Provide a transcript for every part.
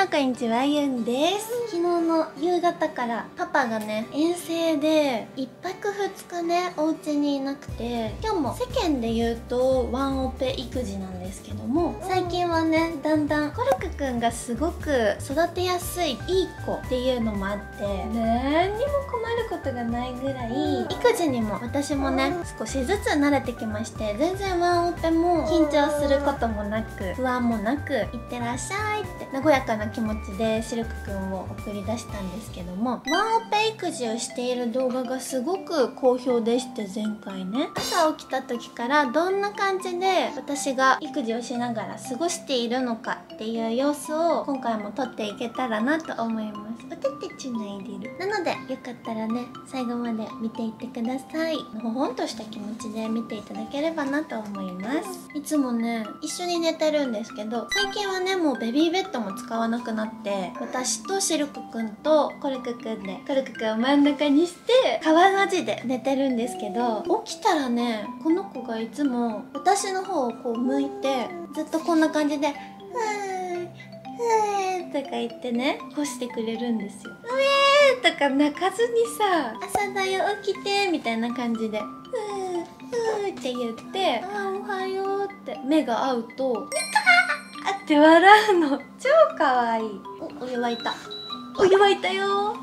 はこんにちはゆんです。昨日の夕方からパパがね遠征で1泊2日ねお家にいなくて今日も世間で言うとワンオペ育児なんですけども最近はねだんだんコルクくんがすごく育てやすいいい子っていうのもあって何にも困ることがないぐらい育児にも私もね少しずつ慣れてきまして全然ワンオペも緊張することもなく不安もなく「いってらっしゃい」って和やかな気持ちでシルクくんを送り出したんですけどもワンオペ育児をしている動画がすごく好評でして前回ね。朝起きた時からどんな感じで私が育児をしながら過ごしているのかっていう様子を今回も撮っていけたらなと思います。おててつないでるなのでよかったらね最後まで見ていってください。ほほんとした気持ちで見ていただければなと思います。いつもね一緒に寝てるんですけど最近はねもうベビーベッドも使わなくなって私とシルクくんとコルクくんでコルクくんを真ん中にして川の字で寝てるんですけど起きたらねこの子がいつも私の方をこう向いてずっとこんな感じで「ふーふー」とか言ってね干してくれるんですよ。うえーとか泣かずにさ「朝だよ起きて」みたいな感じで「ふーふー」って言って「あおはよう」って目が合うと「ニカー!」って笑うの超かわい。いおお湯沸いた。お湯沸いたよ。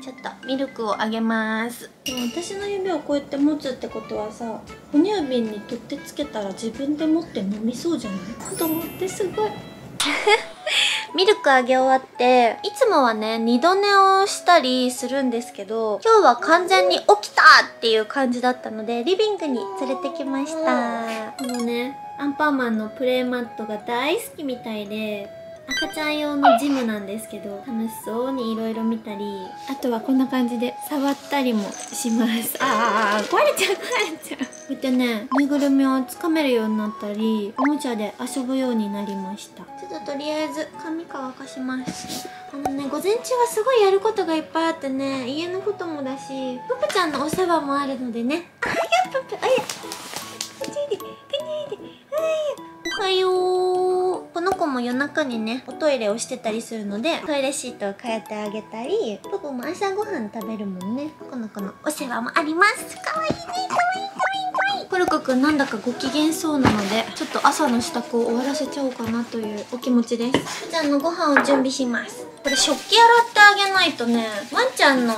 ちょっとミルクをあげます。でも私の指をこうやって持つってことはさ哺乳瓶に取ってつけたら自分で持って飲みそうじゃない？子供ってすごい。ミルクあげ終わっていつもはね二度寝をしたりするんですけど今日は完全に起きたっていう感じだったのでリビングに連れてきました。このねアンパンマンのプレイマットが大好きみたいで赤ちゃん用のジムなんですけど楽しそうにいろいろ見たりあとはこんな感じで触ったりもします。ああ壊れちゃう壊れちゃう。こうやってねぬいぐるみをつかめるようになったりおもちゃで遊ぶようになりました。ちょっととりあえず髪乾かします。あのね午前中はすごいやることがいっぱいあってね家のこともだしププちゃんのお世話もあるのでね。あやププあやおはよう。この子も夜中にねおトイレをしてたりするのでトイレシートを変えてあげたりププも朝ごはん食べるもんね。この子のお世話もあります。かわいいね。かわいい。かわいい。かわいい。コルクくんなんだかご機嫌そうなのでちょっと朝の支度を終わらせちゃおうかなというお気持ちです。プちゃんのご飯を準備します。これ食器洗ってあげないとねワンちゃんの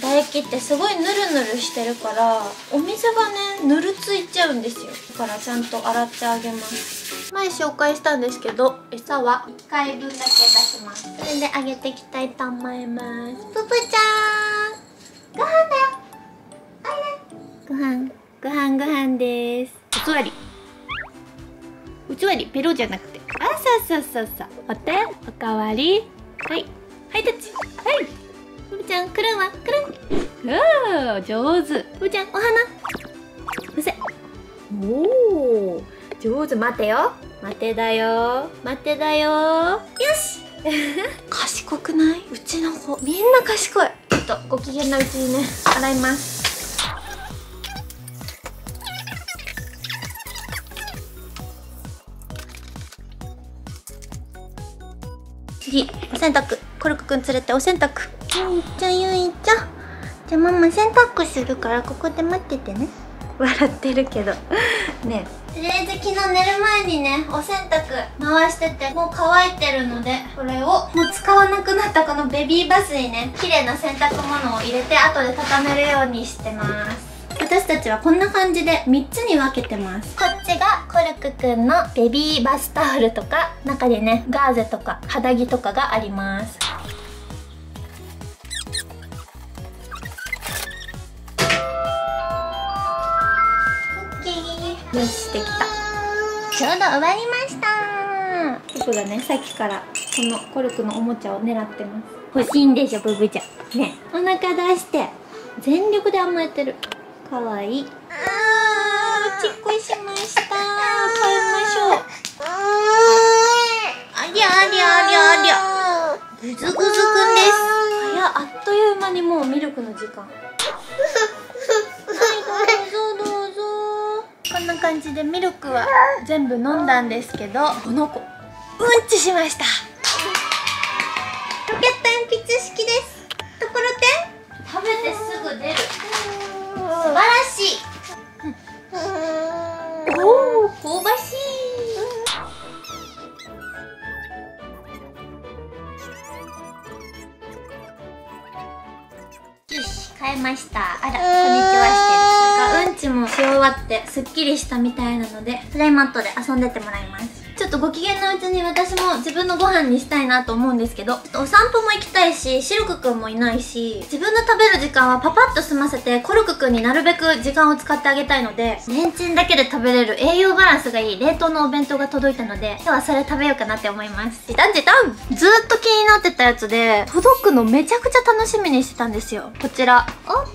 唾液ってすごいヌルヌルしてるからお水がねぬるついちゃうんですよ。だからちゃんと洗ってあげます。前紹介したんですけど餌は1回分だけ出します。それであげていきたいと思います。ププちゃんご飯だよ。おいで。ご飯ご飯ご飯です。お座り。お座りペロじゃなくて。あそうそうそうそう。お手おかわり。はい。はいタッチ。はいププちゃんくるんは？くるん。うー上手。ププちゃんお花。うせ。おお上手。待てよ。待てだよ。待てだよ。よし。賢くない？うちの子。みんな賢い。ちょっとご機嫌なうちにね洗います。次お洗濯。コルクくん連れてお洗濯。ゆいちゃんゆいちゃんじゃあママ洗濯するからここで待っててね。笑ってるけど。ね。とりあえず昨日寝る前にねお洗濯回しててもう乾いてるのでこれをもう使わなくなったこのベビーバスにね綺麗な洗濯物を入れて後で畳めるようにしてます。私たちはこんな感じで3つに分けてます。こっちがコルクくんのベビーバスタオルとか中にねガーゼとか肌着とかがありますよしできた。ちょうど終わりました。ププがねさっきから。このコルクのおもちゃを狙ってます。欲しいんでしょププちゃん。ね。お腹出して。全力で甘えてる。かわいい。あーちっこいしました。買いましょう。ありゃありゃありゃありゃ。ぐずぐずくんです。早っあっという間にもうミルクの時間感じでミルクは全部飲んだんですけどこの子ううんちしました。ロケット鉛筆式です。ところてん。食べてすぐ出る。素晴らしい。おお香ばしい。よし買えました。あらこんにちはしてるもし終わってすっきりしたみたいなのでプレイマットで遊んでてもらいます。とご機嫌なうちに私も自分のご飯にしたいなと思うんですけどちょっとお散歩も行きたいしシルクくんもいないし自分の食べる時間はパパッと済ませてコルクくんになるべく時間を使ってあげたいのでレンチンだけで食べれる栄養バランスがいい冷凍のお弁当が届いたので今日はそれ食べようかなって思います。時短時短。ずーっと気になってたやつで届くのめちゃくちゃ楽しみにしてたんですよ。こちら。オー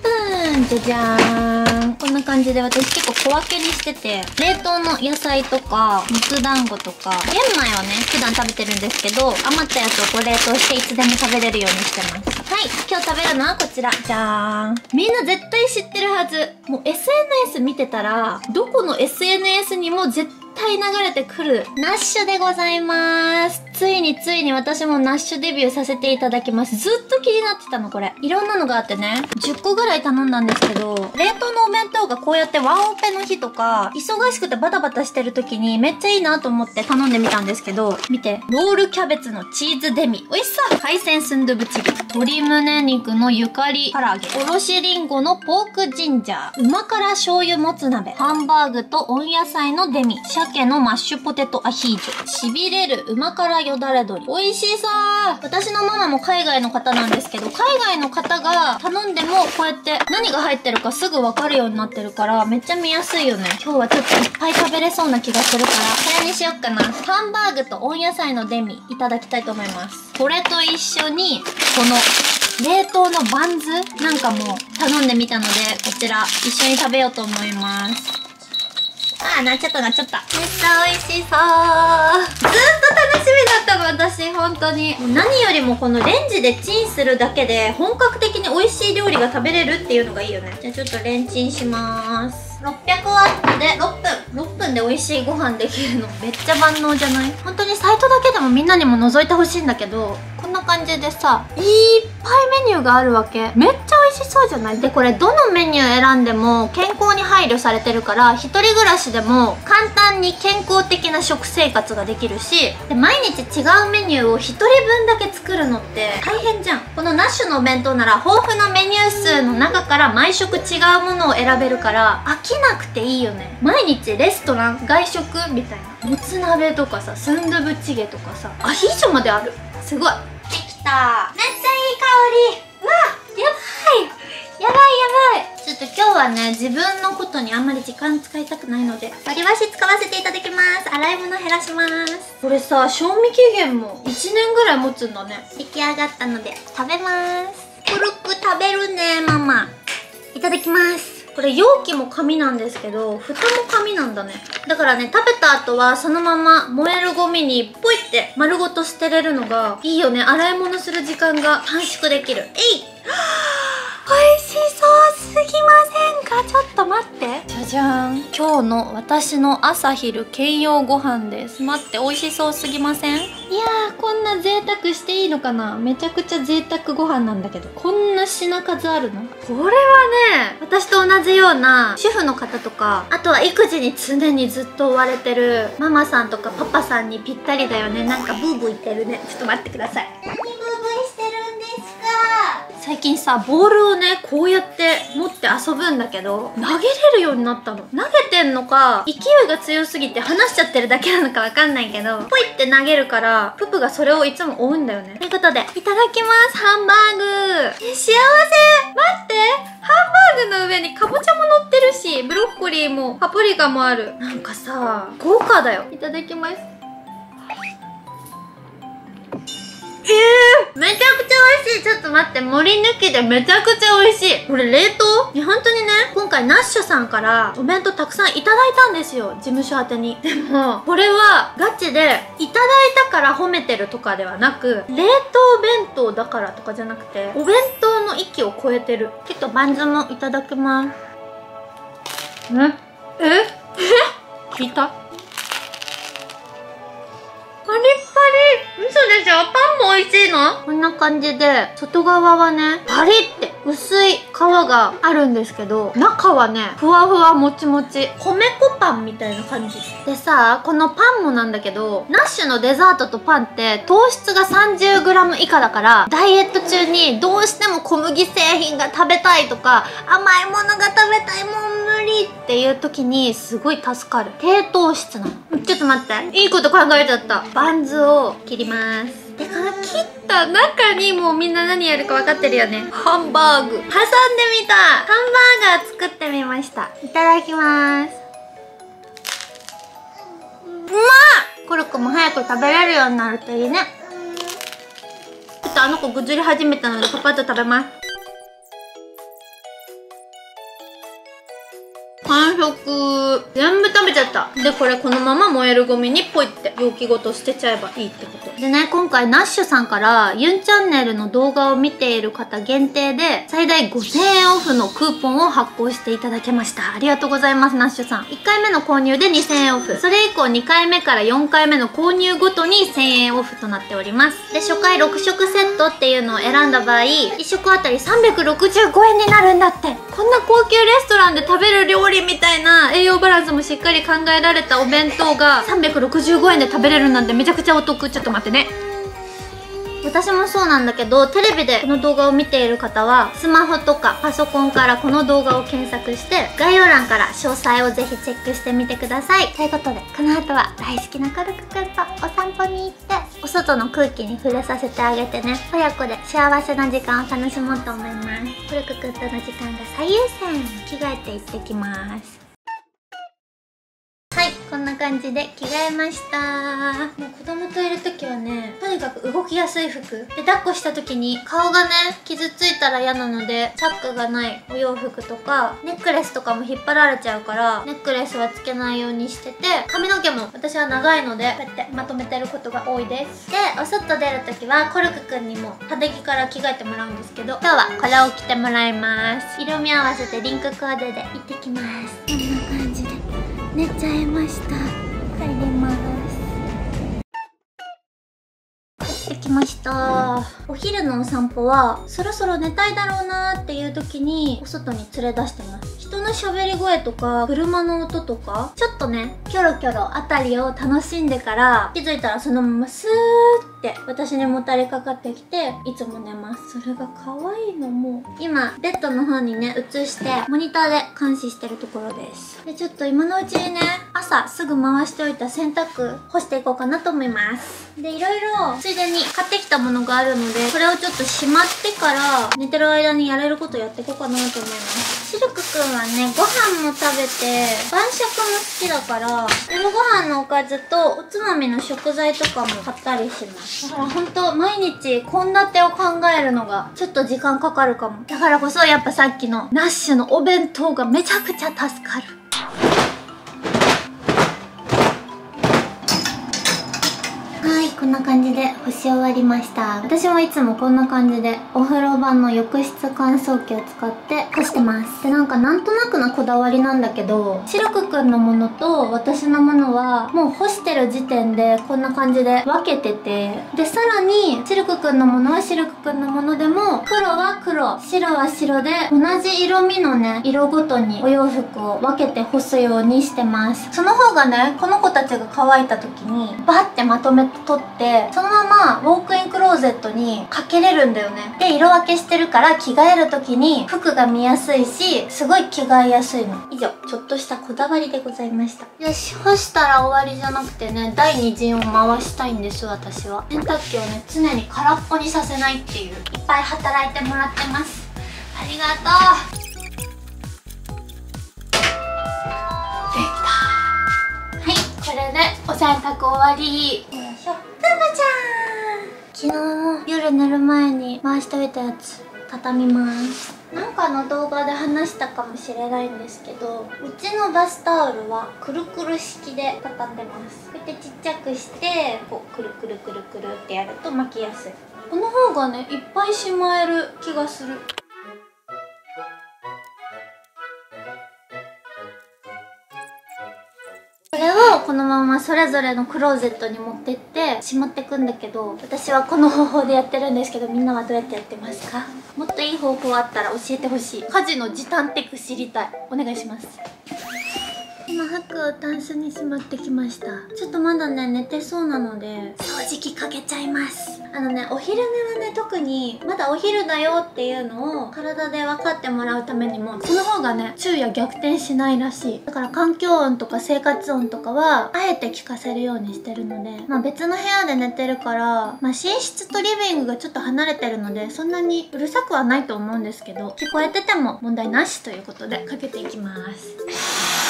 プンじゃじゃーん。こんな感じで私結構小分けにしてて冷凍の野菜とか肉団子とか玄米はね普段食べてるんですけど余ったやつをこう冷凍していつでも食べれるようにしてます。はい今日食べるのはこちら。じゃーん。みんな絶対知ってるはず。もう SNS 見てたらどこの SNS にも絶対対流れてくるナッシュでございます。ついについに私もナッシュデビューさせていただきます。ずっと気になってたのこれ。いろんなのがあってね。10個ぐらい頼んだんですけど冷凍のお弁当がこうやってワンオペの日とか忙しくてバタバタしてる時にめっちゃいいなと思って頼んでみたんですけど見てロールキャベツのチーズデミ。美味しそう。海鮮スンドゥブチゲ鶏胸肉のゆかり唐揚げ。おろしりんごのポークジンジャー。旨辛醤油もつ鍋。ハンバーグと温野菜のデミ。鮭のマッシュポテトアヒージョ。痺れる旨辛よだれ鶏。美味しそう。私のママも海外の方なんですけど海外の方が頼んでもこうやって何が入ってるかすぐわかるようになってるからめっちゃ見やすいよね。今日はちょっといっぱい食べれそうな気がするからこれにしよっかな。ハンバーグと温野菜のデミいただきたいと思います。これと一緒にこの冷凍のバンズなんかも頼んでみたのでこちら一緒に食べようと思いますあー、なっちゃったなっちゃった。めっちゃ美味しそう。ずっと楽しみだったの、私、本当に。何よりもこのレンジでチンするだけで、本格的に美味しい料理が食べれるっていうのがいいよね。じゃあちょっとレンチンしますーす。600ワットで6分。6分で美味しいご飯できるのめっちゃ万能じゃない？本当にサイトだけでもみんなにも覗いてほしいんだけど、こんな感じでさ、いっぱいメニューがあるわけ。めっちゃ美味しそうじゃない？で、これどのメニュー選んでも健康に配慮されてるから、一人暮らしでも簡単に健康的な食生活ができるし、で毎日違うメニューを一人分だけ作るのって大変じゃん。このナッシュのお弁当なら豊富なメニュー数の中から毎食違うものを選べるから飽きなくていいよね。毎日レストラン、外食みたいな。もつ鍋とかさ、スンドゥブチゲとかさ、アヒージョまである。すごい。できた。めっちゃいい香り。うわやばいやばいやばいちょっと今日はね、自分のことにあんまり時間使いたくないので、割り箸使わせていただきます。洗い物減らします。これさ、賞味期限も1年ぐらい持つんだね。出来上がったので、食べます。くるく食べるね、ママ。いただきます。これ容器も紙なんですけど、蓋も紙なんだね。だからね、食べた後はそのまま燃えるゴミにポイって丸ごと捨てれるのがいいよね。洗い物する時間が短縮できる。えい美味しそうすぎませんか？ちょっと待って。じゃじゃーん。今日の私の朝昼兼用ご飯です。待って美味しそうすぎません？いやーこんな贅沢していいのかな？めちゃくちゃ贅沢ご飯なんだけど。こんな品数あるの？これはねような主婦の方とかあとは育児に常にずっと追われてるママさんとかパパさんにぴったりだよね。なんかブーブー言ってるね。ちょっと待ってください。最近さボールをねこうやって持って遊ぶんだけど投げれるようになったの。投げてんのか勢いが強すぎて離しちゃってるだけなのかわかんないけどポイって投げるからププがそれをいつも追うんだよね。ということでいただきますハンバーグ。幸せ。待って。ハンバーグの上にかぼちゃも乗ってるしブロッコリーもパプリカもある。なんかさ豪華だよ。いただきます。えー、めちゃくちゃ美味しい。ちょっと待って盛り抜きでめちゃくちゃ美味しい。これ冷凍？いや本当にね今回ナッシュさんからお弁当たくさんいただいたんですよ。事務所宛てに。でもこれはガチでいただいたから褒めてるとかではなく冷凍弁当だからとかじゃなくてお弁当の域を超えてる。ちょっとバンズもいただきます。ん？え？え？聞いた？パリパリ。嘘でしょ？パンも美味しいの？こんな感じで。外側はねパリって。薄い皮があるんですけど中はねふわふわもちもち。米粉パンみたいな感じ。でさこのパンもなんだけどナッシュのデザートとパンって糖質が 30g 以下だからダイエット中にどうしても小麦製品が食べたいとか甘いものが食べたいもう無理っていう時にすごい助かる。低糖質なの。ちょっと待っていいこと考えちゃった。バンズを切りますでこの切った中にもうみんな何やるか分かってるよね。ハンバーグ。挟んでみたハンバーガー作ってみました。いただきます。うまっ。コルクも早く食べれるようになるといいね。ちょっとあの子ぐずり始めたのでパパッと食べます完食全部食べちゃった。でこれこのまま燃えるゴミにポイって。容器ごと捨てちゃえばいいってこと。でね今回ナッシュさんからユンチャンネルの動画を見ている方限定で最大5000円オフのクーポンを発行していただきました。ありがとうございますナッシュさん。1回目の購入で2000円オフ。それ以降2回目から4回目の購入ごとに1000円オフとなっております。で初回6食セットっていうのを選んだ場合1食あたり365円になるんだって。こんな高級レストランで食べる料理みたいな栄養バランスもしっかり考えられたお弁当が365円で食べれるなんてめちゃくちゃお得。ちょっと待ってね。私もそうなんだけどテレビでこの動画を見ている方はスマホとかパソコンからこの動画を検索して概要欄から詳細をぜひチェックしてみてください。ということでこの後は大好きなコルクくんとお散歩に行ってお外の空気に触れさせてあげてね。親子で幸せな時間を楽しもうと思います。コルクくんとの時間が最優先。着替えて行ってきます。こんな感じで着替えました。もう子供といる時はねとにかく動きやすい服。で抱っこした時に顔がね傷ついたら嫌なのでチャックがないお洋服とかネックレスとかも引っ張られちゃうからネックレスはつけないようにしてて髪の毛も私は長いのでこうやってまとめてることが多いです。でお外出る時はコルクくんにも派手着から着替えてもらうんですけど今日はこれを着てもらいます。色味合わせてリンクコーデで行ってきます寝ちゃいました。帰ります。帰ってきました。お昼のお散歩はそろそろ寝たいだろうなっていう時にお外に連れ出してます。人の喋り声とか車の音とかちょっとねキョロキョロあたりを楽しんでから気づいたらそのままスーッとって私にもたれかかってきていつも寝ます。それが可愛いのも今ベッドの方にね映してモニターで監視してるところです。でちょっと今のうちにね朝すぐ回しておいた洗濯干していこうかなと思います。でいろいろついでに買ってきたものがあるのでこれをちょっとしまってから寝てる間にやれることやっていこうかなと思います。シルクくんはねご飯も食べて晩酌も好きだから夜ご飯のおかずとおつまみの食材とかも買ったりします。だから本当毎日献立を考えるのがちょっと時間かかるかも。だからこそやっぱさっきのナッシュのお弁当がめちゃくちゃ助かる。な感じで干し終わりました。私もいつもこんな感じでお風呂場の浴室乾燥機を使って干してます。でなんかなんとなくなこだわりなんだけどシルクくんのものと私のものはもう干してる時点でこんな感じで分けててでさらにシルクくんのものはシルクくんのものでも黒は黒白は白で同じ色味のね色ごとにお洋服を分けて干すようにしてます。その方がねこの子たちが乾いた時にバッてまとめて取ってそのままウォークインクローゼットにかけれるんだよね。で色分けしてるから着替える時に服が見やすいしすごい着替えやすいの。以上ちょっとしたこだわりでございました。よし干したら終わりじゃなくてね第2陣を回したいんです私は。洗濯機をね常に空っぽにさせないっていう。いっぱい働いてもらってます。ありがとう。できた。はい。これでお洗濯終わり昨日の夜寝る前に回しておいたやつ畳みます。なんかの動画で話したかもしれないんですけどうちのバスタオルはくるくる式で畳んでます。こうやってちっちゃくしてこうくるくるくるくるってやると巻きやすい。この方がねいっぱいしまえる気がするこのままそれぞれのクローゼットに持ってってしまってくんだけど私はこの方法でやってるんですけどみんなはどうやってやってますか？もっといい方法あったら教えてほしい。家事の時短テク知りたい。お願いします。今服をタンスにしまってきました。ちょっとまだね寝てそうなので。掃除機かけちゃいます。あのねお昼寝はね特にまだお昼だよっていうのを体で分かってもらうためにもその方がね昼夜逆転しないらしい。だから環境音とか生活音とかはあえて聞かせるようにしてるので。まあ別の部屋で寝てるからまあ寝室とリビングがちょっと離れてるのでそんなにうるさくはないと思うんですけど聞こえてても問題なしということでかけていきます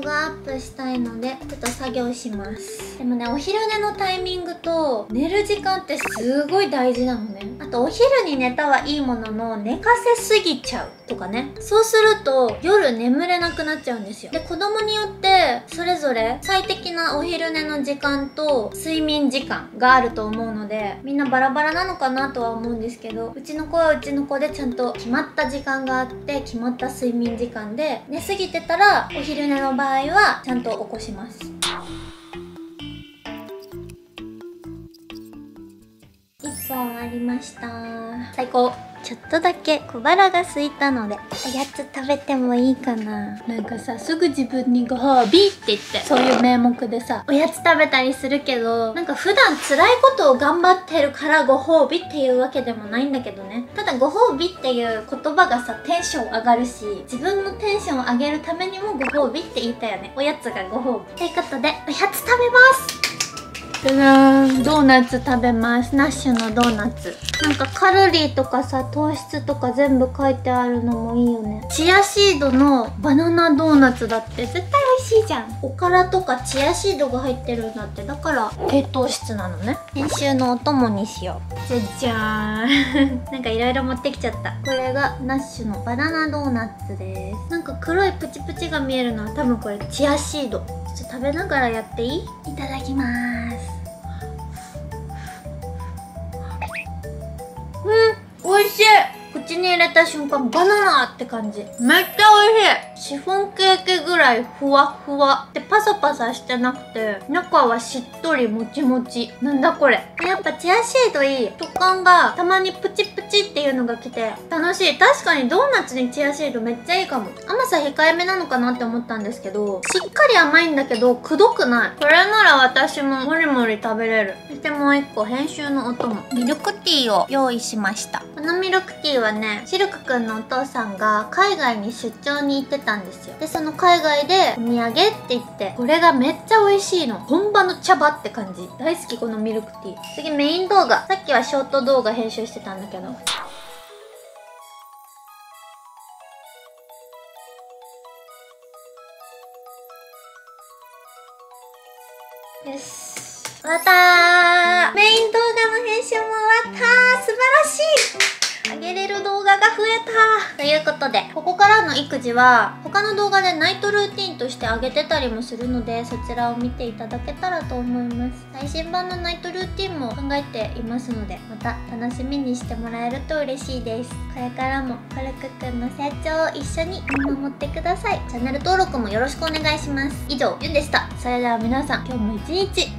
動したいのでちょっと作業します。でもねお昼寝のタイミングと寝る時間ってすごい大事なのね。あとお昼に寝たはいいものの寝かせすぎちゃうとかね。そうすると夜眠れなくなっちゃうんですよ。で子供によってそれぞれ最適なお昼寝の時間と睡眠時間があると思うのでみんなバラバラなのかなとは思うんですけどうちの子はうちの子でちゃんと決まった時間があって決まった睡眠時間で寝すぎてたらお昼寝の場合はちゃんと起こします。1本ありました。最高。ちょっとだけ小腹が空いたのでおやつ食べてもいいかな。なんかさすぐ自分にご褒美って言って。そういう名目でさおやつ食べたりするけどなんか普段辛いことを頑張ってるからご褒美っていうわけでもないんだけどね。ただご褒美っていう言葉がさテンション上がるし自分のテンションを上げるためにもご褒美って言ったよね。おやつがご褒美。ということでおやつ食べます。じゃじゃーん。ドーナツ食べます。ナッシュのドーナツなんかカロリーとかさ糖質とか全部書いてあるのもいいよね。チアシードのバナナドーナツだって。絶対美味しいじゃん。おからとかチアシードが入ってるんだって。だから低糖質なのね。編集のお供にしよう。じゃじゃーん。なんかいろいろ持ってきちゃった。これがナッシュのバナナドーナツです。なんか黒いプチプチが見えるのは多分これチアシード。ちょっと食べながらやっていい？いただきます口に入れた瞬間バナナって感じ。めっちゃ美味しい。シフォンケーキぐらいふわふわ。でパサパサしてなくて中はしっとりもちもち。なんだこれ。やっぱチアシードいい食感がたまにプチプチっていうのが来て楽しい。確かにドーナツにチアシードめっちゃいいかも。甘さ控えめなのかなって思ったんですけどしっかり甘いんだけどくどくない。これなら私ももりもり食べれる。そしてもう一個編集のお供ミルクティーを用意しました。このミルクティーはねシルクくんのお父さんが海外に出張に行ってたたんですよ。でその海外でお土産って言ってこれがめっちゃ美味しいの。本場の茶葉って感じ。大好きこのミルクティー。次メイン動画。さっきはショート動画編集してたんだけど。よし。終わったメイン動画の編集も終わった素晴らしい。あげれる動画が増えた。ということでここからの育児は他の動画でナイトルーティンとしてあげてたりもするのでそちらを見ていただけたらと思います。最新版のナイトルーティンも考えていますのでまた楽しみにしてもらえると嬉しいです。これからもコルクくんの成長を一緒に見守ってください。チャンネル登録もよろしくお願いします。以上ユンでした。それでは皆さん今日も一日